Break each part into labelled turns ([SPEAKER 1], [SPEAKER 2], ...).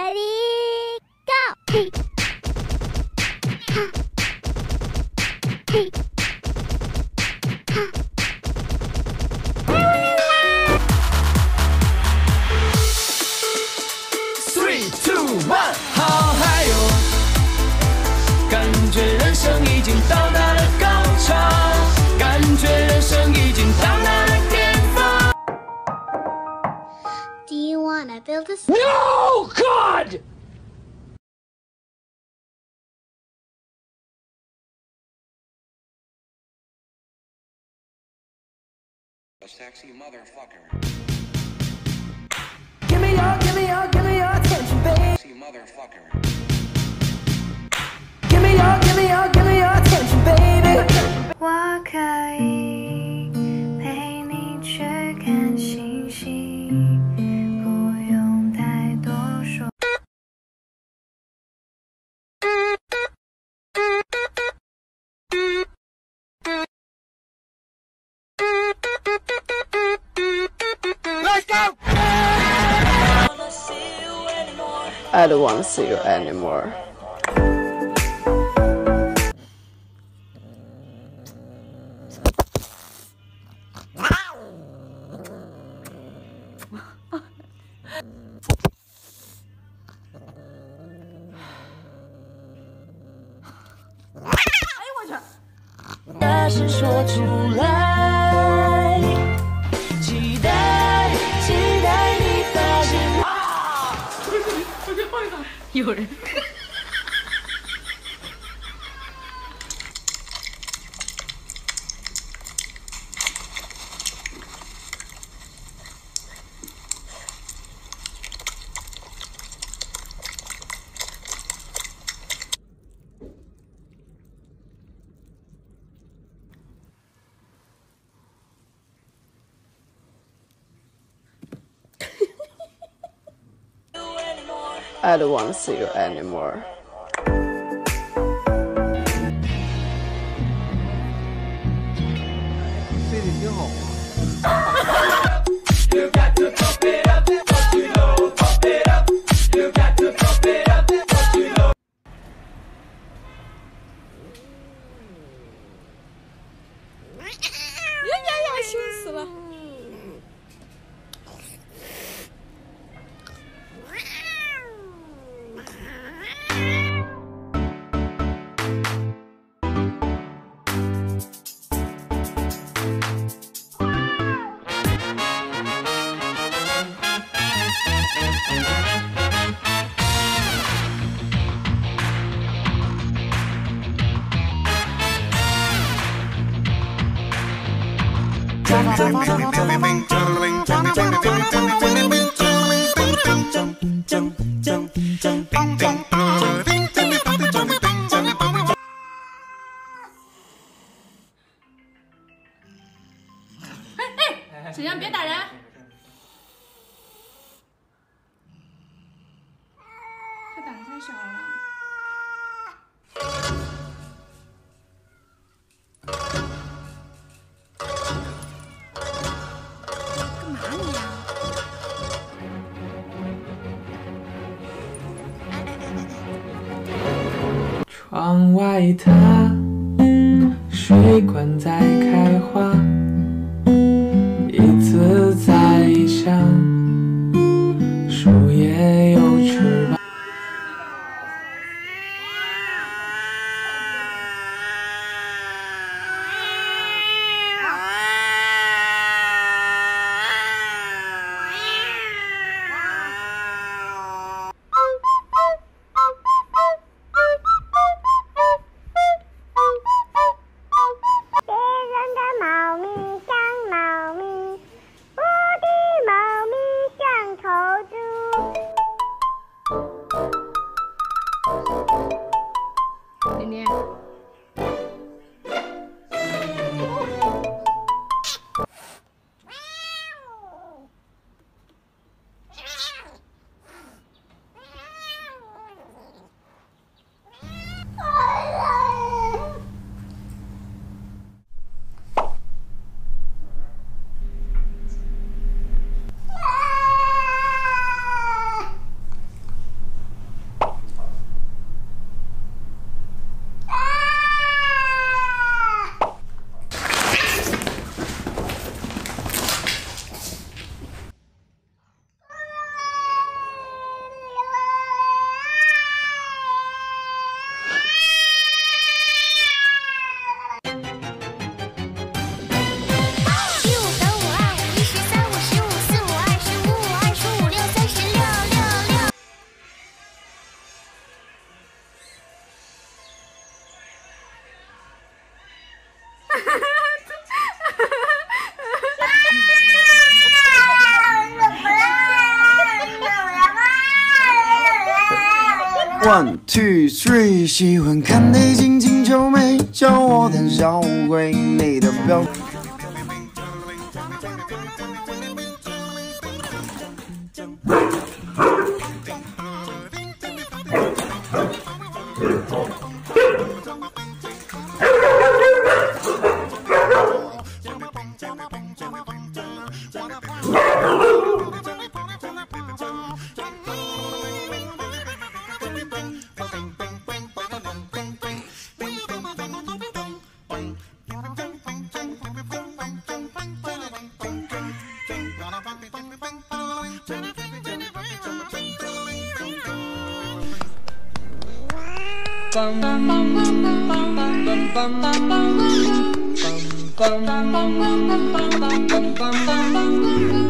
[SPEAKER 1] Ready, go!
[SPEAKER 2] Three, two, one. 好嗨哟，感觉人生已经到达了高潮，感觉人生已经到。
[SPEAKER 3] Build a
[SPEAKER 2] No, God! A sexy motherfucker.
[SPEAKER 4] Give me your, give me your, give me your attention, baby. Sexy motherfucker. Give me your, give me your, give me your attention, baby.
[SPEAKER 5] 我可
[SPEAKER 6] I don't want to see you anymore.
[SPEAKER 2] 大声说出来， 有人。
[SPEAKER 6] I don't want to see you anymore.
[SPEAKER 7] 沈阳，别打人！
[SPEAKER 4] 窗外的水管在开
[SPEAKER 8] One two three，喜欢看你轻轻皱眉，叫我胆小鬼，你的标。bum bum bum bum bum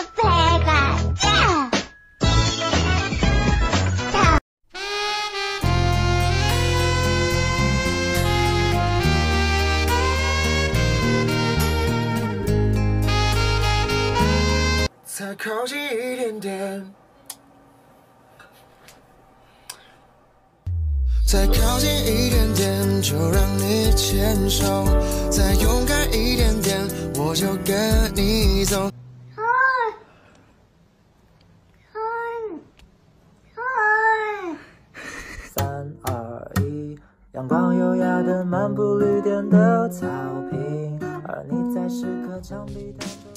[SPEAKER 9] 靠近一点点，再靠近一点点，就让你牵手；再勇敢一点点，我就跟你走。
[SPEAKER 10] 三二一，阳光优雅的漫步绿电的草坪，而你在时刻墙壁弹着。